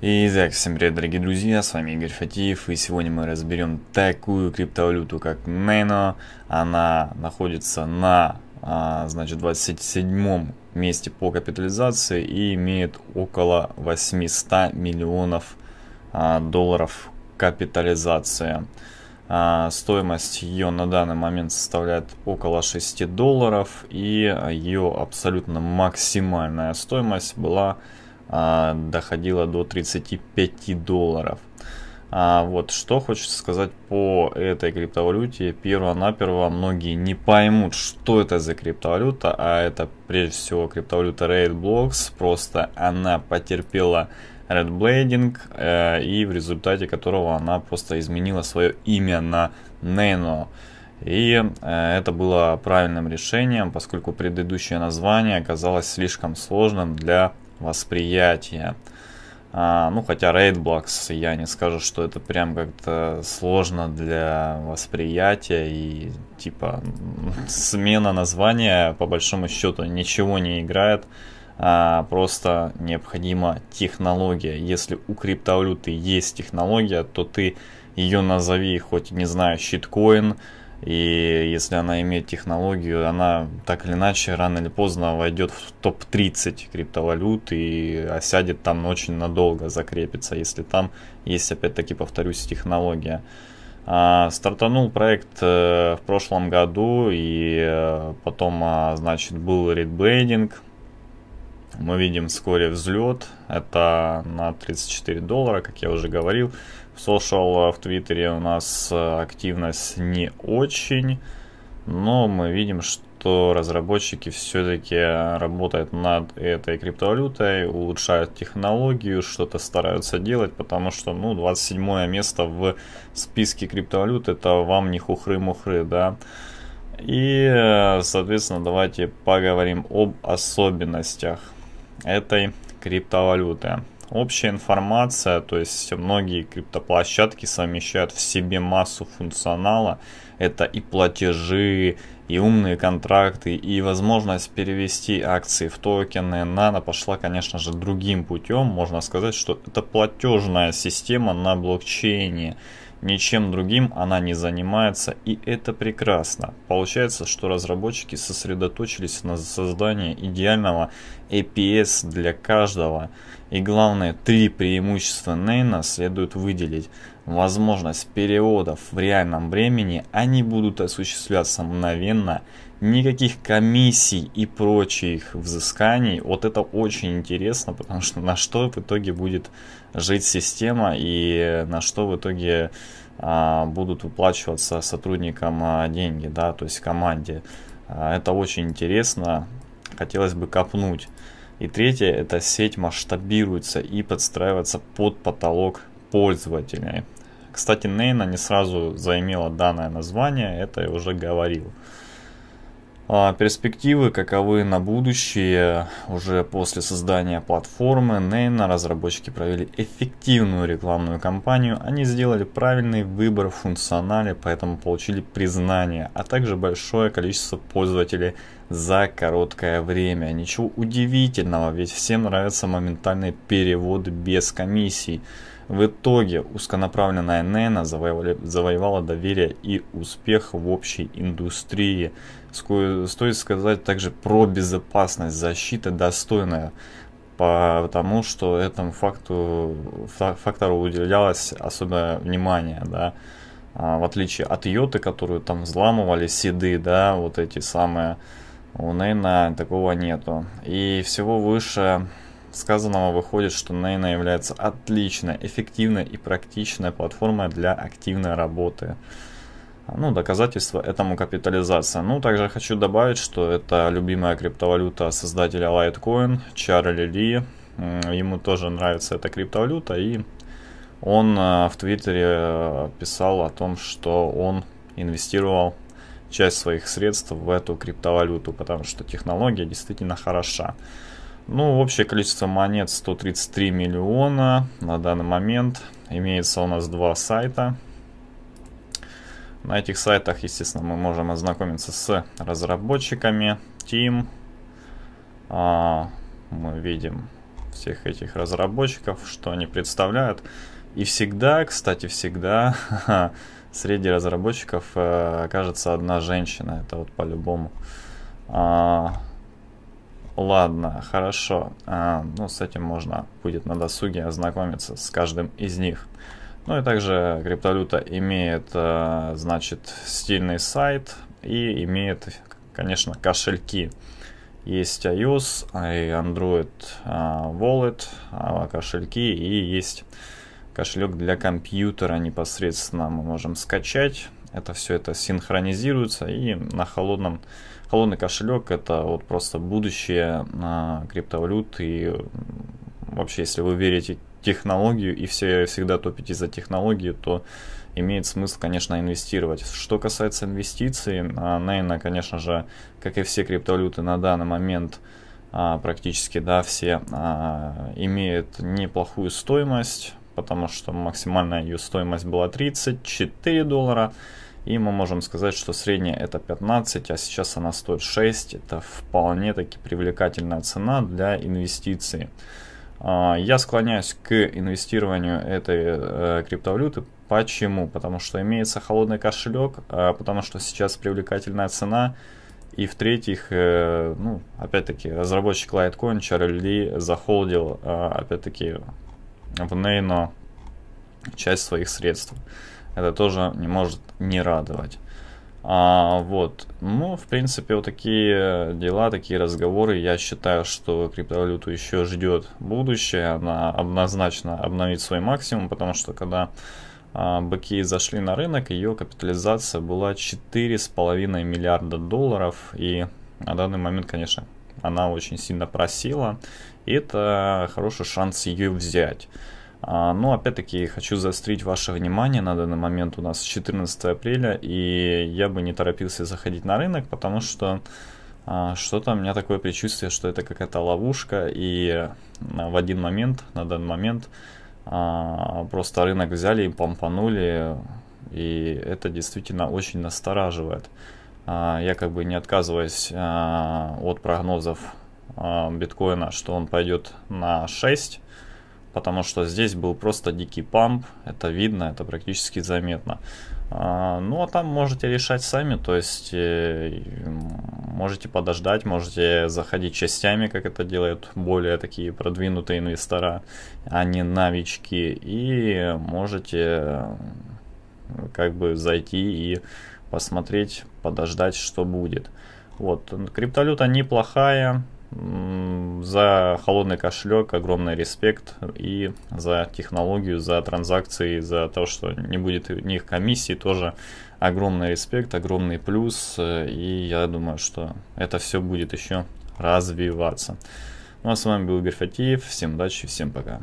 Итак, всем привет, дорогие друзья, с вами Игорь Фатиев, и сегодня мы разберем такую криптовалюту, как Nano. Она находится на, а, значит, 27 месте по капитализации и имеет около 800 миллионов а, долларов капитализация. А, стоимость ее на данный момент составляет около 6 долларов, и ее абсолютно максимальная стоимость была доходила до 35 долларов. А вот что хочется сказать по этой криптовалюте. Перво-наперво многие не поймут, что это за криптовалюта, а это прежде всего криптовалюта Raidblocks. Просто она потерпела Redblading, э, и в результате которого она просто изменила свое имя на Nano. И э, это было правильным решением, поскольку предыдущее название оказалось слишком сложным для восприятия. А, ну, хотя Raidblocks, я не скажу, что это прям как-то сложно для восприятия и типа смена названия по большому счету ничего не играет. А, просто необходима технология. Если у криптовалюты есть технология, то ты ее назови хоть, не знаю, щиткоин, и если она имеет технологию, она так или иначе рано или поздно войдет в топ-30 криптовалют и осядет там очень надолго, закрепится, если там есть, опять-таки, повторюсь, технология. А, стартанул проект э, в прошлом году и э, потом, а, значит, был рейдблейдинг. Мы видим вскоре взлет. Это на 34 доллара, как я уже говорил. Social в Твиттере у нас э, активность не очень, но мы видим, что разработчики все-таки работают над этой криптовалютой, улучшают технологию, что-то стараются делать, потому что, ну, 27 место в списке криптовалют это вам не хухры-мухры, да. И, э, соответственно, давайте поговорим об особенностях этой криптовалюты. Общая информация, то есть многие криптоплощадки совмещают в себе массу функционала. Это и платежи, и умные контракты, и возможность перевести акции в токены. Nano пошла, конечно же, другим путем. Можно сказать, что это платежная система на блокчейне. Ничем другим она не занимается, и это прекрасно. Получается, что разработчики сосредоточились на создании идеального APS для каждого. И главное, три преимущества Нейна следует выделить. Возможность переводов в реальном времени, они будут осуществляться мгновенно, никаких комиссий и прочих взысканий. Вот это очень интересно, потому что на что в итоге будет жить система и на что в итоге а, будут выплачиваться сотрудникам а, деньги, да, то есть команде. А, это очень интересно, хотелось бы копнуть. И третье, эта сеть масштабируется и подстраивается под потолок пользователей. Кстати, Нейна не сразу заимела данное название, это я уже говорил. А, перспективы каковы на будущее. Уже после создания платформы Нейна разработчики провели эффективную рекламную кампанию. Они сделали правильный выбор в функционале, поэтому получили признание, а также большое количество пользователей за короткое время. Ничего удивительного, ведь всем нравятся моментальные переводы без комиссий. В итоге узконаправленная Нейна завоевала доверие и успех в общей индустрии. Стоит сказать также про безопасность. Защита достойная, потому что этому факту, фактору уделялось особое внимание. Да? А, в отличие от Йоты, которую там взламывали, седы, да, вот эти самые, у Нейна такого нету. И всего выше сказанного выходит, что Nano является отличной, эффективной и практичной платформой для активной работы. Ну, доказательство этому капитализация. Ну, также хочу добавить, что это любимая криптовалюта создателя Litecoin, Чарли Ли. Ему тоже нравится эта криптовалюта, и он э, в Твиттере э, писал о том, что он инвестировал часть своих средств в эту криптовалюту, потому что технология действительно хороша. Ну, общее количество монет 133 миллиона на данный момент. Имеется у нас два сайта. На этих сайтах, естественно, мы можем ознакомиться с разработчиками. Team. А, мы видим всех этих разработчиков, что они представляют. И всегда, кстати, всегда среди разработчиков э, окажется одна женщина. Это вот по-любому. А, ладно, хорошо. А, ну, с этим можно будет на досуге ознакомиться с каждым из них. Ну и также криптовалюта имеет, а, значит, стильный сайт и имеет, конечно, кошельки. Есть iOS и Android а, Wallet, а, кошельки и есть кошелек для компьютера непосредственно мы можем скачать. Это все это синхронизируется и на холодном холодный кошелек это вот просто будущее на криптовалют и вообще если вы верите технологию и все всегда топите за технологию, то имеет смысл, конечно, инвестировать. Что касается инвестиций, наверное, конечно же, как и все криптовалюты на данный момент, а, практически, да, все а, имеют неплохую стоимость потому что максимальная ее стоимость была 34 доллара. И мы можем сказать, что средняя это 15, а сейчас она стоит 6. Это вполне таки привлекательная цена для инвестиций. А, я склоняюсь к инвестированию этой э, криптовалюты. Почему? Потому что имеется холодный кошелек, а, потому что сейчас привлекательная цена. И в-третьих, э, ну, опять-таки, разработчик Litecoin Чарли Ли захолдил, а, опять-таки, в Nano часть своих средств. Это тоже не может не радовать. А, вот, ну, в принципе, вот такие дела, такие разговоры. Я считаю, что криптовалюту еще ждет будущее. Она однозначно обновит свой максимум, потому что когда а, быки зашли на рынок, ее капитализация была 4,5 миллиарда долларов. И на данный момент, конечно, она очень сильно просила. И это хороший шанс ее взять. А, но опять-таки хочу заострить ваше внимание, на данный момент у нас 14 апреля, и я бы не торопился заходить на рынок, потому что а, что-то у меня такое предчувствие, что это какая-то ловушка, и а, в один момент, на данный момент, просто рынок взяли и помпанули, и это действительно очень настораживает. Я как бы не отказываюсь от прогнозов биткоина, что он пойдет на 6, потому что здесь был просто дикий памп, это видно, это практически заметно. А, ну, а там можете решать сами, то есть э, можете подождать, можете заходить частями, как это делают более такие продвинутые инвестора, а не новички, и можете как бы зайти и посмотреть, подождать, что будет. Вот, криптовалюта неплохая, за холодный кошелек огромный респект и за технологию, за транзакции, за то, что не будет у них комиссии, тоже огромный респект, огромный плюс. И я думаю, что это все будет еще развиваться. Ну а с вами был Игорь Фатиев. Всем удачи, всем пока.